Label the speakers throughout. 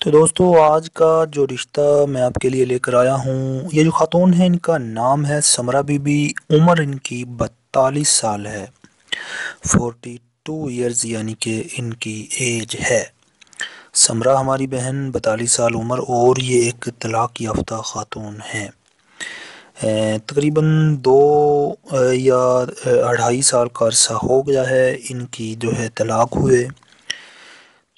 Speaker 1: तो दोस्तों, आज का जो रिश्ता मैं आपके लिए लेकर आया हूँ, ये जो ख़ातून है, इनका नाम है समरा बीबी। उम्र इनकी बत्तालीस साल है। फोर्टी टू ईयर्स यानी कि इनकी एज है। समरा हमारी बहन बतालीस साल उम्र, और ये एक तलाक़ याफ्ता ख़ातून है। तकरीबन दो, या अढ़ाई साल का अरसा हो गया है, इनकी जो है तलाक़ हुए।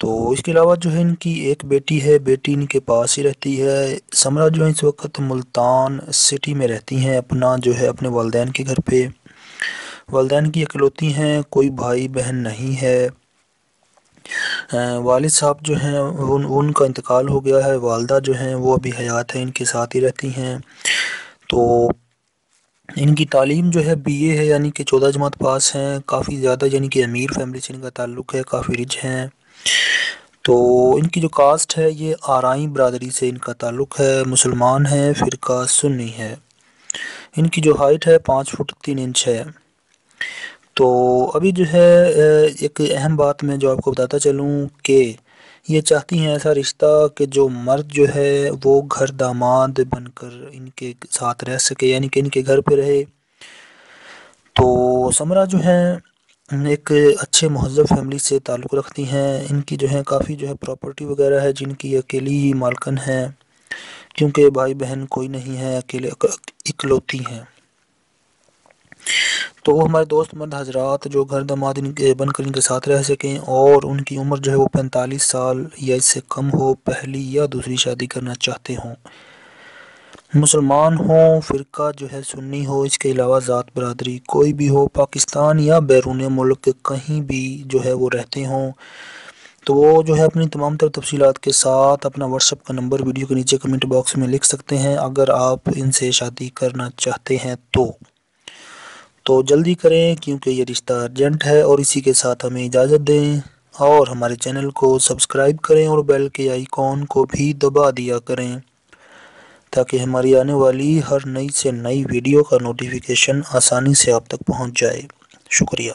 Speaker 1: तो इसके अलावा जो है इनकी एक बेटी है, बेटी इनके पास ही रहती है। समरा जो है इस वक्त मुल्तान सिटी में रहती हैं, अपना जो है अपने वालदेन के घर पे। वालदेन की अकलौती हैं, कोई भाई बहन नहीं है। वालिद साहब जो हैं, उन, उनका इंतकाल हो गया है। वालदा जो हैं, वो अभी हयात हैं, इनके साथ ही रहती हैं। तो इनकी तालीम जो है बीए है, यानी कि चौदह जमात पास हैं। काफ़ी ज़्यादा यानी कि अमीर फैमिली से इनका ताल्लुक़ है, काफ़ी रिच हैं। तो इनकी जो कास्ट है, ये आरई बरदरी से इनका ताल्लुक़ है, मुसलमान है, फ़िरका सुन्नी है। इनकी जो हाइट है, पाँच फुट तीन इंच है। तो अभी जो है एक अहम बात मैं जो आपको बताता चलूँ कि ये चाहती हैं ऐसा रिश्ता कि जो मर्द जो है, वो घर दामाद बनकर इनके साथ रह सके, यानी कि इनके घर पे रहे। तो समरा जो है एक अच्छे महज़ब फैमिली से ताल्लुक़ रखती हैं। इनकी जो है, काफ़ी जो है प्रॉपर्टी वगैरह है, जिनकी अकेली ही मालकन है, क्योंकि भाई बहन कोई नहीं है, अकेले इकलौती हैं। तो वो हमारे दोस्त मर्द हजरात जो घर दमाद इनके, बनकर इनके साथ रह सकें और उनकी उम्र जो है वो पैंतालीस साल या इससे कम हो, पहली या दूसरी शादी करना चाहते हों। मुसलमान हो, फ़िरका जो है सुन्नी हो, इसके अलावा ज़ात बरदरी कोई भी हो, पाकिस्तान या बैरून मुल्क कहीं भी जो है वो रहते हों। तो वो जो है अपनी तमाम तर तफसीत के साथ अपना व्हाट्सअप का नंबर वीडियो के नीचे कमेंट बॉक्स में लिख सकते हैं, अगर आप इनसे शादी करना चाहते हैं तो। तो जल्दी करें, क्योंकि ये रिश्ता अर्जेंट है और इसी के साथ हमें इजाज़त दें, और हमारे चैनल को सब्सक्राइब करें और बेल के आइकॉन को भी दबा दिया करें। ताकि हमारी आने वाली हर नई से नई वीडियो का नोटिफिकेशन आसानी से आप तक पहुँच जाए। शुक्रिया।